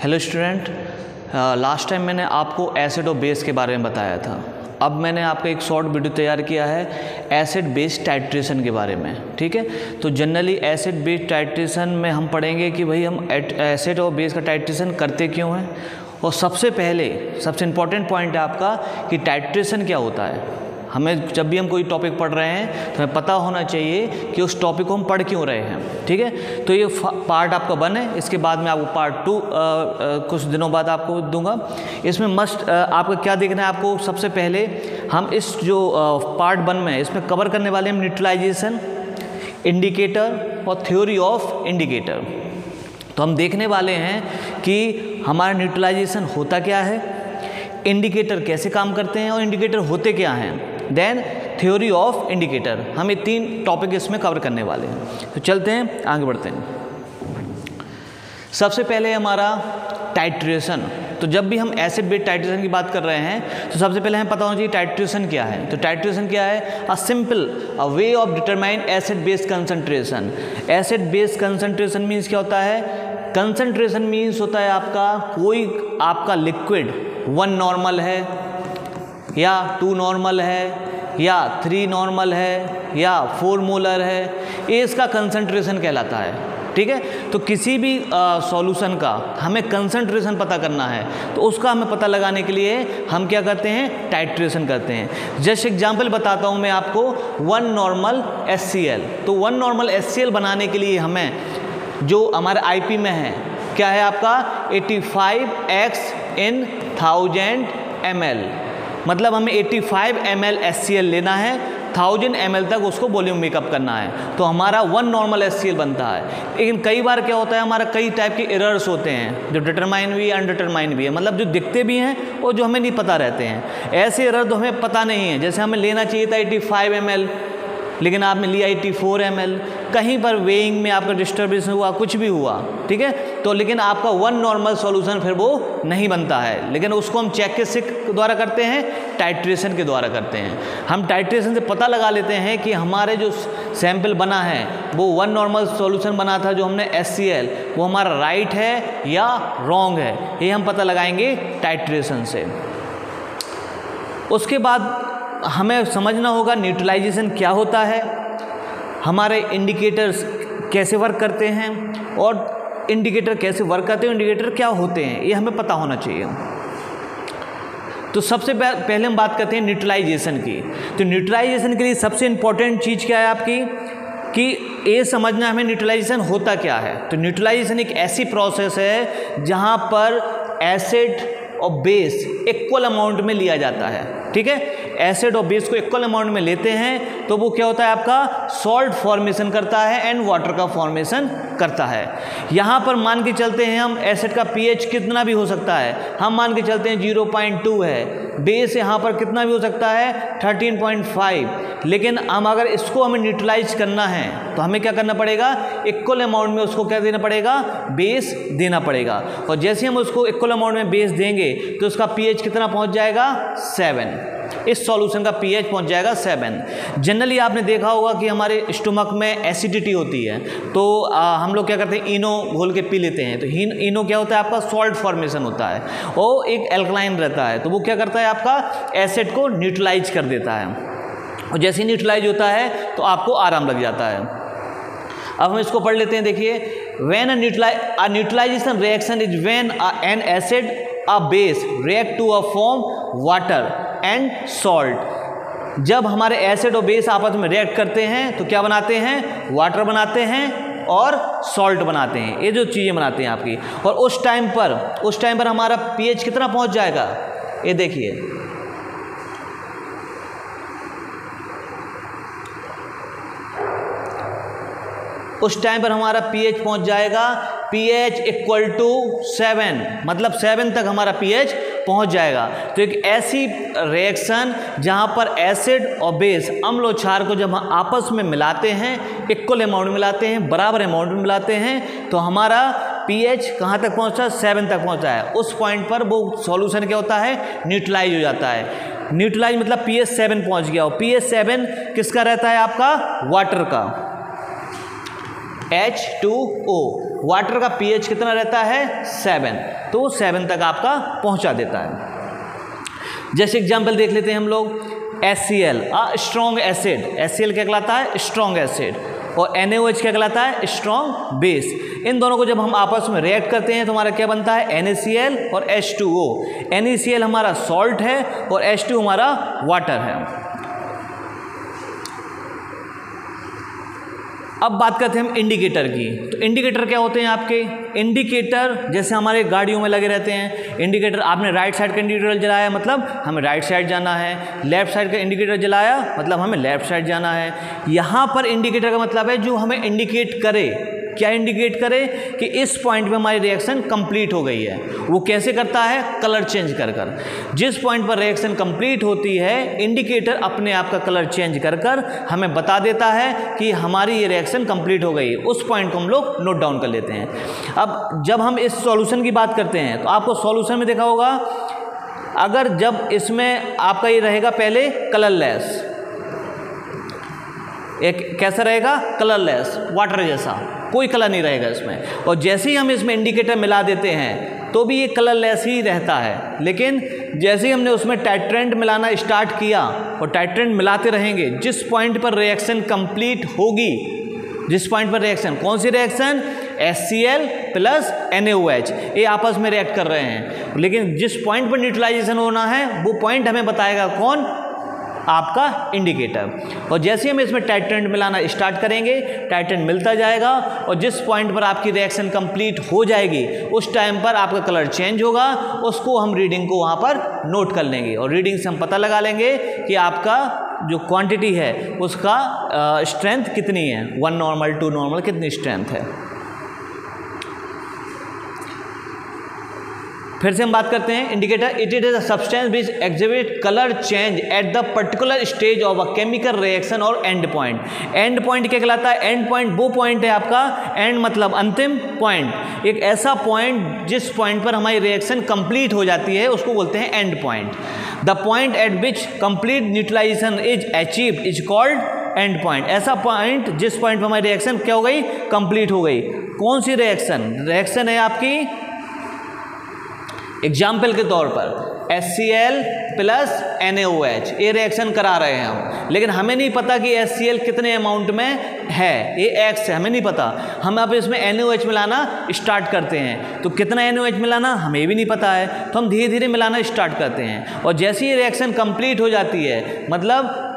Hello student last time मैंने आपको acid और बेस के बारे में बताया था। अब मैंने आपका एक शॉर्ट वीडियो तैयार किया है एसिड बेस टाइट्रेशन के बारे में, ठीक है? तो जनरली एसिड बेस टाइट्रेशन में हम पढ़ेंगे कि भाई हम एसिड और बेस का टाइट्रेशन करते क्यों हैं? और सबसे पहले, सबसे इंपॉर्टेंट पॉइंट है आपका कि टाइट्रेशन क्या होता है। हमें जब भी हम कोई टॉपिक पढ़ रहे हैं तो हमें पता होना चाहिए कि उस टॉपिक को हम पढ़ क्यों रहे हैं, ठीक है? तो ये पार्ट आपका बन है। इसके बाद में आपको पार्ट टू कुछ दिनों बाद आपको दूँगा। इसमें मस्ट आपका क्या देखना है आपको सबसे पहले, हम इस जो पार्ट वन में इसमें कवर करने वाले हैं न्यूट्रलाइजेशन इंडिकेटर और थ्योरी ऑफ़ इंडिकेटर तो हम देखने वाले हैं कि हमारा न्यूट्रलाइजेशन होता क्या है इंडिकेटर कैसे काम करते हैं और इंडिकेटर होते क्या हैं। देन थ्योरी ऑफ़ इंडिकेटर हम ये तीन टॉपिक इसमें कवर करने वाले हैं। तो चलते हैं, आगे बढ़ते हैं। सबसे पहले हमारा टाइट्रेशन तो जब भी हम एसिड बेस टाइट्रेशन की बात कर रहे हैं तो सबसे पहले हमें पता होना चाहिए टाइट्रेशन क्या है। तो टाइट्रेशन क्या है? A simple a way of determine acid base concentration acid base concentration means क्या होता है? कंसंट्रेशन मीन्स होता है आपका, कोई आपका लिक्विड वन नॉर्मल है या टू नॉर्मल है, या थ्री नॉर्मल है, या फोर मोलर है, ये इसका कंसंट्रेशन कहलाता है, ठीक है? तो किसी भी सॉल्यूशन का हमें कंसंट्रेशन पता करना है तो उसका हमें पता लगाने के लिए हम क्या करते हैं? टाइट्रेशन करते हैं। जस्ट एग्जांपल बताता हूँ मैं आपको वन नॉर्मल एस तो वन नॉर्मल एस बनाने के लिए हमें जो हमारे IP में है, क्या है आपका? 85 एक्स इन थाउज़ेंड एम मतलब हमें 85 फाइव एम लेना है थाउज़ेंड एम तक उसको वॉल्यूम मेकअप करना है। तो हमारा वन नॉर्मल एससीएल बनता है। लेकिन कई बार क्या होता है, हमारा कई टाइप के एरर्स होते हैं, जो डिटरमाइन भी है अनडिटरमाइन भी है। मतलब जो दिखते भी हैं और जो हमें नहीं पता रहते हैं। ऐसे एरर तो हमें पता नहीं है। जैसे हमें लेना चाहिए था एटी फाइव लेकिन आपने लिया एट्टी फोर कहीं पर वेइंग में आपका डिस्टर्बेंस हुआ, कुछ भी हुआ, ठीक है? तो लेकिन आपका वन नॉर्मल सॉल्यूशन फिर वो नहीं बनता है। लेकिन उसको हम चेक के सिक द्वारा करते हैं टाइट्रेशन के द्वारा करते हैं। हम टाइट्रेशन से पता लगा लेते हैं कि हमारे जो सैंपल बना है, वो वन नॉर्मल सॉल्यूशन बना था जो हमने एससीएल वो हमारा राइट है या रॉन्ग है? ये हम पता लगाएँगे टाइट्रेशन से। उसके बाद हमें समझना होगा न्यूट्रलाइजेशन क्या होता है? हमारे इंडिकेटर्स कैसे वर्क करते हैं और इंडिकेटर कैसे वर्क करते हैं इंडिकेटर क्या होते हैं, ये हमें पता होना चाहिए। तो सबसे पहले हम बात करते हैं न्यूट्रलाइजेशन की। तो न्यूट्रलाइजेशन के लिए सबसे इंपॉर्टेंट चीज़ क्या है आपकी? कि ये समझना हमें न्यूट्रलाइजेशन होता क्या है। तो न्यूट्रलाइजेशन एक ऐसी प्रोसेस है जहाँ पर एसिड और बेस इक्वल अमाउंट में लिया जाता है। ठीक है? एसिड और बेस को इक्वल अमाउंट में लेते हैं तो वो क्या होता है आपका? सॉल्ट फॉर्मेशन करता है एंड वाटर का फॉर्मेशन करता है। यहाँ पर मान के चलते हैं हम एसिड का पीएच कितना भी हो सकता है। हम मान के चलते हैं 0.2 है। बेस यहाँ पर कितना भी हो सकता है? 13.5 लेकिन हम अगर इसको हमें न्यूट्रलाइज करना है तो हमें क्या करना पड़ेगा? इक्वल अमाउंट में उसको क्या देना पड़ेगा? बेस देना पड़ेगा। और जैसे हम उसको इक्वल अमाउंट में बेस देंगे तो उसका पीएच कितना पहुँच जाएगा? सेवन इस सॉल्यूशन का पीएच पहुँच जाएगा सेवन जनरली आपने देखा होगा कि हमारे स्टोमक में एसिडिटी होती है तो आ, हम लोग क्या करते हैं इनो घोल के पी लेते हैं। तो इनो क्या होता है आपका सॉल्ट फॉर्मेशन होता है। वो एक एल्कलाइन रहता है तो वो क्या करता है आपका एसिड को न्यूट्रलाइज कर देता है। और जैसे ही न्यूट्रलाइज होता है तो आपको आराम लग जाता है। अब हम इसको पढ़ लेते हैं देखिए। When a neutralisation reaction is when an acid a base react to a form water and salt जब हमारे एसिड और बेस आपस में रिएक्ट करते हैं तो क्या बनाते हैं? वाटर बनाते हैं और सॉल्ट बनाते हैं। ये जो चीज़ें बनाते हैं आपकी। और उस टाइम पर, उस टाइम पर हमारा पीएच कितना पहुँच जाएगा? ये देखिए। उस टाइम पर हमारा पीएच पहुँच जाएगा। पीएच इक्वल टू सेवन मतलब सेवन तक हमारा पीएच पहुँच जाएगा। तो एक ऐसी रिएक्शन जहाँ पर एसिड और बेस अम्ल क्षार को जब हम आपस में मिलाते हैं इक्वल अमाउंट मिलाते हैं, बराबर अमाउंट में मिलाते हैं तो हमारा पीएच कहाँ तक पहुँचता है सेवन तक पहुँचता है। उस पॉइंट पर वो सॉल्यूशन क्या होता है? न्यूट्रलाइज हो जाता है। न्यूट्रलाइज मतलब पी एच सेवन पहुँच गया। हो पी एच सेवन किसका रहता है? आपका वाटर का। एच टू ओ वाटर का पीएच कितना रहता है? सेवन तो वो सेवन तक आपका पहुँचा देता है। जैसे एग्ज़ाम्पल देख लेते हैं हम लोग। S C L strong acid S C L क्या कहलाता है? स्ट्रॉन्ग एसिड और एन क्या कहलाता है? स्ट्रॉन्ग बेस इन दोनों को जब हम आपस में रिएक्ट करते हैं तो हमारा क्या बनता है? एन और एच टू ओ हमारा सॉल्ट है और एच हमारा वाटर है। अब बात करते हैं हम इंडिकेटर की। तो इंडिकेटर क्या होते हैं आपके? इंडिकेटर जैसे हमारे गाड़ियों में लगे रहते हैं। इंडिकेटर, आपने राइट साइड का इंडिकेटर जलाया मतलब हमें राइट साइड जाना है। लेफ़्ट साइड का इंडिकेटर जलाया मतलब हमें लेफ़्ट साइड जाना है। यहाँ पर इंडिकेटर का मतलब है जो हमें इंडिकेट करे। क्या इंडिकेट करे कि इस पॉइंट पे हमारी रिएक्शन कंप्लीट हो गई है? वो कैसे करता है? कलर चेंज कर कर। जिस पॉइंट पर रिएक्शन कंप्लीट होती है इंडिकेटर अपने आप का कलर चेंज कर कर हमें बता देता है कि हमारी ये रिएक्शन कंप्लीट हो गई। उस पॉइंट को हम लोग नोट डाउन कर लेते हैं। अब जब हम इस सॉल्यूशन की बात करते हैं तो आपको सॉल्यूशन में देखा होगा, अगर जब इसमें आपका ये रहेगा पहले कलरलेस एक कैसा रहेगा? कलरलेस वाटर जैसा। कोई कलर नहीं रहेगा इसमें। और जैसे ही हम इसमें इंडिकेटर मिला देते हैं तो भी ये कलरलेस ही रहता है। लेकिन जैसे ही हमने उसमें टाइट्रेंट मिलाना स्टार्ट किया, और टाइट्रेंट मिलाते रहेंगे, जिस पॉइंट पर रिएक्शन कंप्लीट होगी, जिस पॉइंट पर रिएक्शन कौन सी reaction S C L plus NaOH ये आपस में रिएक्ट कर रहे हैं। लेकिन जिस पॉइंट पर न्यूट्रलाइजेशन होना है, वो पॉइंट हमें बताएगा कौन? आपका इंडिकेटर और जैसे हम इसमें टाइटेंट मिलाना स्टार्ट करेंगे टाइटेंट मिलता जाएगा और जिस पॉइंट पर आपकी रिएक्शन कंप्लीट हो जाएगी, उस टाइम पर आपका कलर चेंज होगा, उसको हम रीडिंग को वहाँ पर नोट कर लेंगे। और रीडिंग से हम पता लगा लेंगे कि आपका जो क्वांटिटी है, उसका स्ट्रेंथ कितनी है? वन नॉर्मल टू नॉर्मल कितनी स्ट्रेंथ है? फिर से हम बात करते हैं indicator it it is a substance which exhibit colour change at the particular stage of a chemical reaction और एंड पॉइंट एंड पॉइंट क्या कहलाता है? एंड पॉइंट वो पॉइंट है आपका. एंड मतलब अंतिम पॉइंट एक ऐसा पॉइंट जिस पॉइंट पर हमारी रिएक्शन कंप्लीट हो जाती है, उसको बोलते हैं end point the point at which complete neutralisation is achieve is called end point ऐसा पॉइंट जिस पॉइंट पर हमारी रिएक्शन क्या हो गई? कंप्लीट हो गई. कौन सी रिएक्शन रिएक्शन है आपकी एग्ज़ाम्पल के तौर पर S C L plus N A O H ये रिएक्शन करा रहे हैं हम। लेकिन हमें नहीं पता कि एस सी एल कितने अमाउंट में है। ये एक्स है, हमें नहीं पता। हम अब इसमें एन ओ एच मिलाना स्टार्ट करते हैं। तो कितना एन ओ एच मिलाना, हमें भी नहीं पता है। तो हम धीरे धीरे मिलाना स्टार्ट करते हैं। और जैसे ही रिएक्शन कंप्लीट हो जाती है मतलब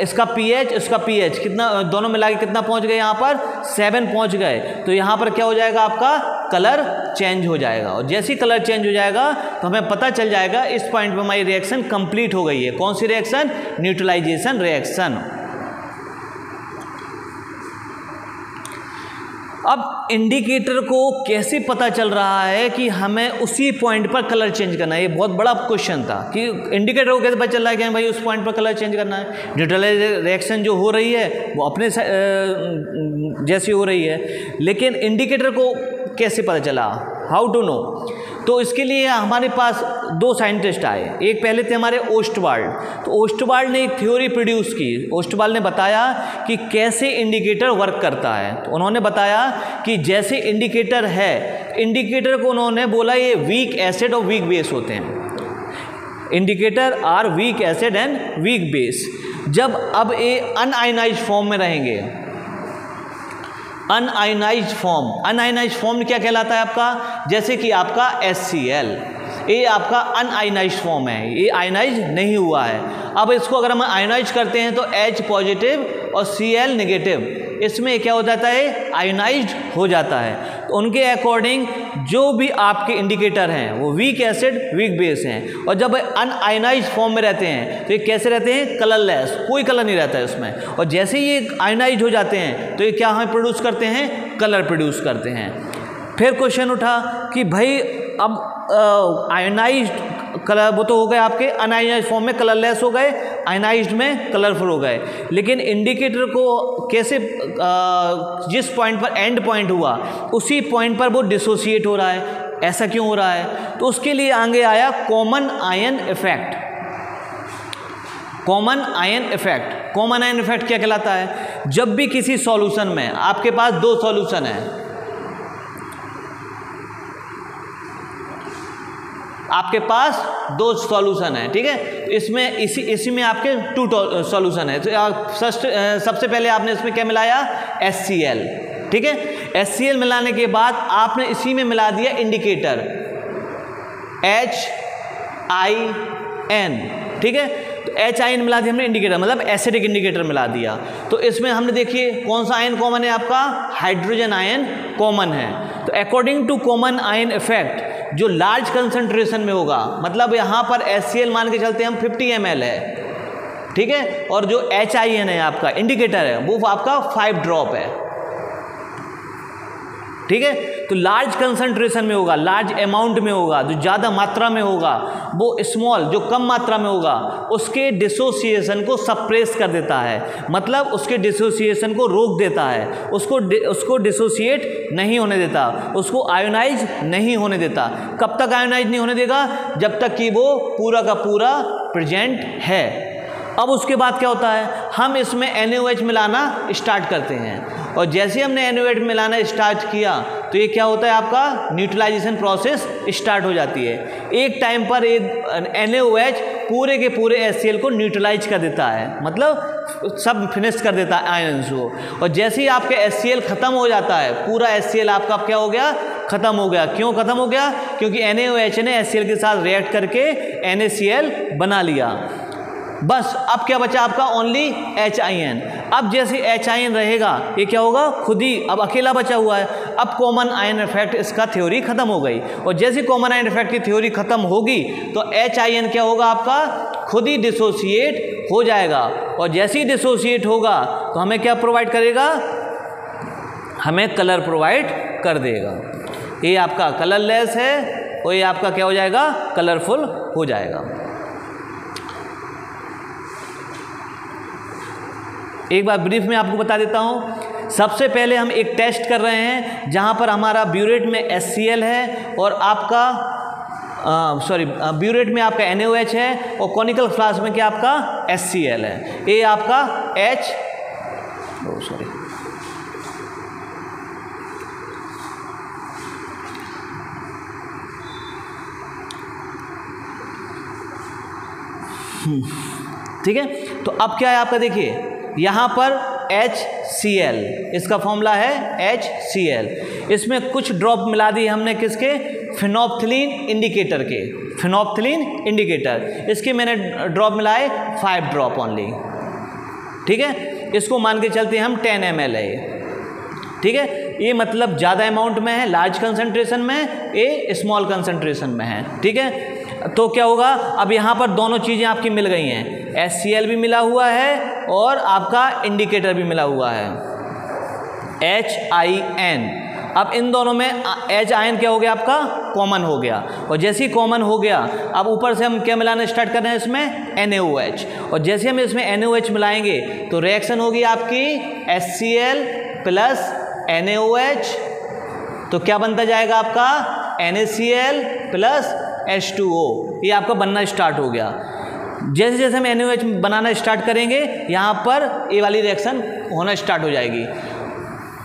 इसका पीएच इसका पीएच कितना, दोनों मिला के कितना पहुँच गए यहाँ पर? सेवन पहुँच गए। तो यहाँ पर क्या हो जाएगा आपका? कलर चेंज हो जाएगा। और जैसे ही कलर चेंज हो जाएगा तो हमें पता चल जाएगा, इस पॉइंट पर हमारी रिएक्शन कंप्लीट हो गई है। कौन सी रिएक्शन न्यूट्रलाइजेशन रिएक्शन अब इंडिकेटर को कैसे पता चल रहा है कि हमें उसी पॉइंट पर कलर चेंज करना है? ये बहुत बड़ा क्वेश्चन था कि इंडिकेटर को कैसे पता चल रहा है कि भाई उस पॉइंट पर कलर चेंज करना है? न्यूट्रलाइज रिएक्शन जो हो रही है, वो अपने जैसी हो रही है। लेकिन इंडिकेटर को कैसे पता चला? हाउ टू नो तो इसके लिए हमारे पास दो साइंटिस्ट आए। एक पहले थे हमारे ओस्टवाल्ड तो ओस्टवाल्ड ने एक थ्योरी प्रोड्यूस की। ओस्टवाल्ड ने बताया कि कैसे इंडिकेटर वर्क करता है। तो उन्होंने बताया कि जैसे इंडिकेटर है इंडिकेटर को उन्होंने बोला, ये वीक एसिड और वीक बेस होते हैं। Indicator are weak acid and weak base जब अब ये अनआइनाइज फॉर्म में रहेंगे अनआइनाइज फॉर्म अनआइनाइज फॉर्म क्या कहलाता है आपका? जैसे कि आपका एस सी एल ये आपका अनआइनाइज फॉर्म है. ये आयनाइज नहीं हुआ है. अब इसको अगर हम आयनाइज करते हैं तो एच पॉजिटिव और सी एल नेगेटिव इसमें क्या हो जाता है? आयोनाइज हो जाता है. उनके अकॉर्डिंग जो भी आपके इंडिकेटर हैं, वो वीक एसिड वीक बेस हैं। और जब अनआयनाइज फॉर्म में रहते हैं तो ये कैसे रहते हैं? कलरलेस कोई कलर नहीं रहता है इसमें और जैसे ही ये आयनाइज हो जाते हैं तो ये क्या हमें प्रोड्यूस करते हैं? कलर प्रोड्यूस करते हैं। फिर क्वेश्चन उठा कि भाई, अब आयनाइज कलर वो तो हो गए आपके अनआइनाइज फॉर्म में कलरलेस हो गए आयनाइज्ड में कलरफुल हो गए। लेकिन इंडिकेटर को कैसे जिस पॉइंट पर एंड पॉइंट हुआ, उसी पॉइंट पर वो डिसोसिएट हो रहा है। ऐसा क्यों हो रहा है? तो उसके लिए आगे आया common ion effect common ion effect common ion effect क्या कहलाता है? जब भी किसी सॉल्यूशन में आपके पास दो सॉल्यूशन है आपके पास दो सॉल्यूशन है, ठीक है? इसमें, इसी इसी में आपके टू सॉल्यूशन है। तो फ़र्स्ट सबसे पहले आपने इसमें क्या मिलाया? एस ठीक है? एस मिलाने के बाद आपने इसी में मिला दिया इंडिकेटर एच आई एन ठीक है? तो एच आई एन मिला दिया हमने इंडिकेटर मतलब एसिडिक इंडिकेटर मिला दिया। तो इसमें हमने देखिए, कौन सा आयन कॉमन है आपका? हाइड्रोजन आयन कॉमन है। तो according to common ion effect जो लार्ज कंसंट्रेशन में होगा मतलब यहाँ पर एससीएल मान के चलते हम 50 एम है, ठीक है? और जो एच आई एन है आपका इंडिकेटर है, वो आपका फाइव ड्रॉप है। ठीक है? तो लार्ज कंसंट्रेशन में होगा लार्ज अमाउंट में होगा, जो ज़्यादा मात्रा में होगा, वो स्मॉल जो कम मात्रा में होगा, उसके डिसोसिएशन को सप्रेस कर देता है। मतलब उसके डिसोसिएशन को रोक देता है। उसको उसको डिसोसिएट नहीं होने देता। उसको आयोनाइज नहीं होने देता। कब तक आयोनाइज नहीं होने देगा? जब तक कि वो पूरा का पूरा प्रेजेंट है। अब उसके बाद क्या होता है? हम इसमें एन मिलाना स्टार्ट करते हैं। और जैसे हमने एन मिलाना स्टार्ट किया तो ये क्या होता है आपका? न्यूट्रलाइजेशन प्रोसेस स्टार्ट हो जाती है। एक टाइम पर एन पूरे के पूरे एससीएल को न्यूट्रलाइज कर देता है। मतलब सब फिनिश कर देता है आयन्स को। और जैसे ही आपके एस ख़त्म हो जाता है, पूरा एससीएल आपका क्या हो गया? ख़त्म हो गया। क्यों ख़त्म हो गया? क्योंकि एन ने एस के साथ रिएक्ट करके एन बना लिया। बस, अब क्या बचा आपका? ओनली एच आई एन अब जैसे एच आई एन रहेगा, ये क्या होगा? खुद ही अब अकेला बचा हुआ है। अब कॉमन आयन इफ़ेक्ट इसका थ्योरी खत्म हो गई। और जैसे कॉमन आयन इफ़ेक्ट की थ्योरी खत्म होगी तो एच आई एन क्या होगा आपका? खुद ही डिसोसिएट हो जाएगा। और जैसे ही डिसोसिएट होगा तो हमें क्या प्रोवाइड करेगा? हमें कलर प्रोवाइड कर देगा। ये आपका कलरलेस है, और ये आपका क्या हो जाएगा? कलरफुल हो जाएगा। एक बार ब्रीफ में आपको बता देता हूँ। सबसे पहले हम एक टेस्ट कर रहे हैं, जहाँ पर हमारा ब्यूरेट में एससीएल है और आपका सॉरी ब्यूरेट में आपका एन है और कॉनिकल फ्लास में क्या आपका एससीएल है। ये आपका एच सॉरी ठीक है? तो अब क्या है आपका देखिए। यहाँ पर एच सी एल इसका फॉर्मूला है एच सी एल इसमें कुछ ड्रॉप मिला दी हमने किसके? फिनोप्थलीन इंडिकेटर के। फिनोप्थलीन इंडिकेटर इसके मैंने ड्रॉप मिलाए फाइव ड्रॉप ओनली ठीक है? इसको मान के चलते हम टेन एम एल है ठीक है? ये मतलब ज़्यादा अमाउंट में है लार्ज कंसंट्रेशन में ये स्मॉल कंसंट्रेशन में है। ठीक है? तो क्या होगा? अब यहाँ पर दोनों चीज़ें आपकी मिल गई हैं। SCL भी मिला हुआ है और आपका इंडिकेटर भी मिला हुआ है। एच आई एन अब इन दोनों में एच आई एन क्या हो गया आपका? कॉमन हो गया। और जैसे ही कॉमन हो गया, अब ऊपर से हम क्या मिलाना स्टार्ट कर रहे हैं इसमें? एन ए एच और जैसे हम इसमें एन मिलाएँगे तो रिएक्शन होगी आपकी S C L plus N A H तो क्या बनता जाएगा आपका? N A C L plus H two O ये आपका बनना स्टार्ट हो गया। जैसे जैसे हम एन बनाना स्टार्ट करेंगे, यहाँ पर ये वाली रिएक्शन होना स्टार्ट हो जाएगी।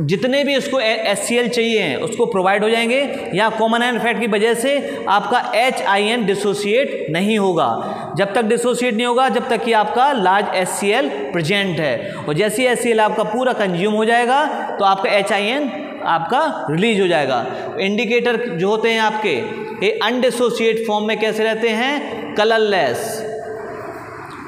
जितने भी उसको एस चाहिए हैं, उसको प्रोवाइड हो जाएँगे, या कॉमन आयन फैट की वजह से आपका एच आई एन डिसोसिएट नहीं होगा। जब तक डिसोसिएट नहीं होगा, जब तक कि आपका large S C L present है। और जैसे एस सी एल आपका पूरा कंज्यूम हो जाएगा तो आपका एच आई एन आपका रिलीज़ हो जाएगा। इंडिकेटर जो होते हैं आपके, ये अनडिसोसिएट फॉर्म में कैसे रहते हैं? कलरलेस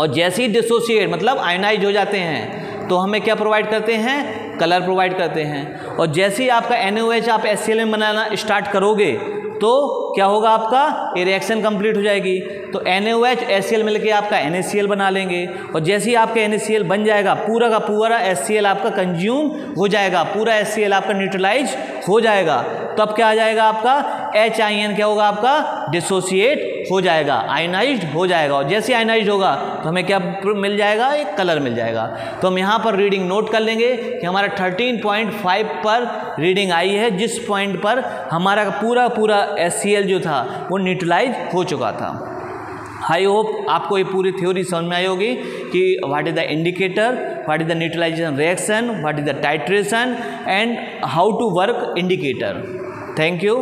और जैसे ही डिसोसिएट मतलब आयनाइज हो जाते हैं तो हमें क्या प्रोवाइड करते हैं? कलर प्रोवाइड करते हैं। और जैसे ही आपका एन आप एस बनाना स्टार्ट करोगे तो क्या होगा आपका? ये रिएक्शन कंप्लीट हो जाएगी। तो N O H S C L मिल आपका एन एस सी एल बना लेंगे। और जैसे ही आपका एन एस सी एल बन जाएगा, पूरा का पूरा एस सी एल आपका कंज्यूम हो जाएगा, पूरा एस सी एल आपका न्यूट्रलाइज हो जाएगा। तो अब क्या आ जाएगा आपका? एच आई एन क्या होगा आपका? डिसोसिएट हो जाएगा आयनाइज्ड हो जाएगा। और जैसे आयनाइज्ड होगा तो हमें क्या मिल जाएगा? एक कलर मिल जाएगा। तो हम यहाँ पर रीडिंग नोट कर लेंगे कि हमारा 13.5 पर रीडिंग आई है, जिस पॉइंट पर हमारा पूरा पूरा एस सी एल जो था, वो न्यूट्रलाइज हो चुका था। आई होप आपको ये पूरी थ्योरी समझ में आई होगी कि what is the indicator what is the neutralisation reaction what is the titration and how to work indicator thank you